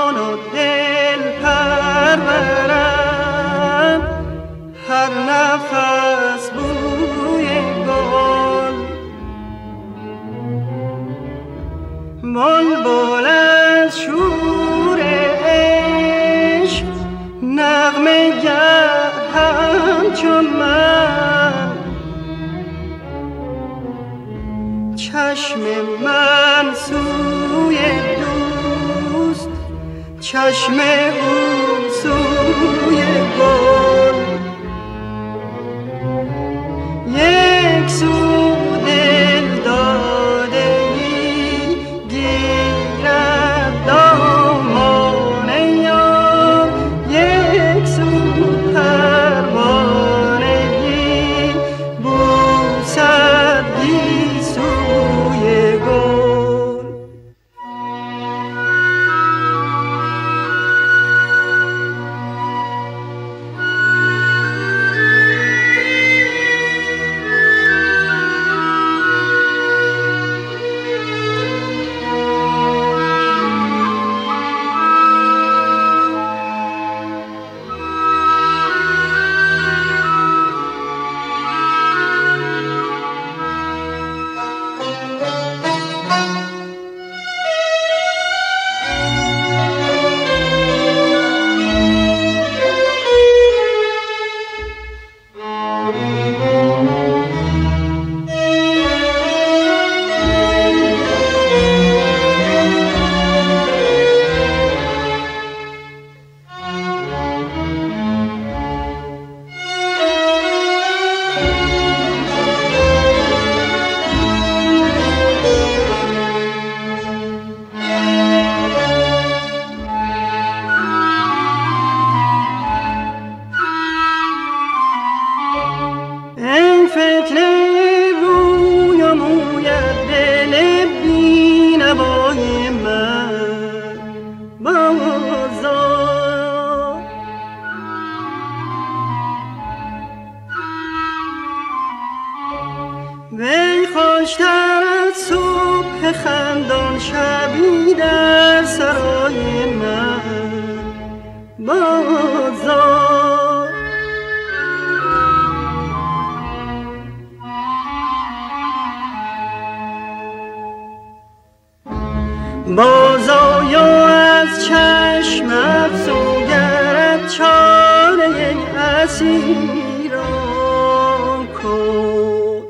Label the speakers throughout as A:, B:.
A: جان و دل پرورم. هر نفس بوی گل. بلبل از شور عشق نغمه گر همچون من. چشم من چشم او فتنه روی و مویت دل بینوای من. بازا. وی خوشتر از صبح خندان شبی در سرای من. بازا. بازایا از چشمت سوگرد چاره اسیران کن.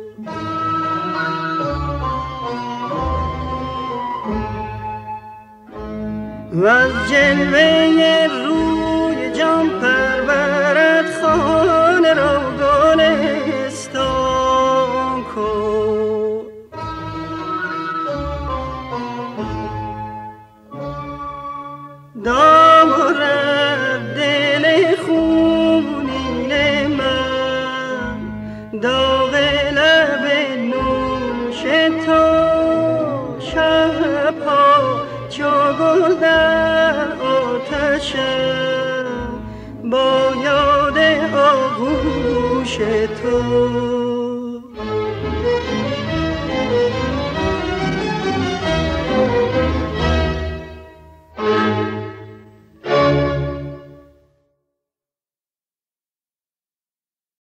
A: و از جلوه روی جان پرورد خانه را آتشم با یاد آغوش تو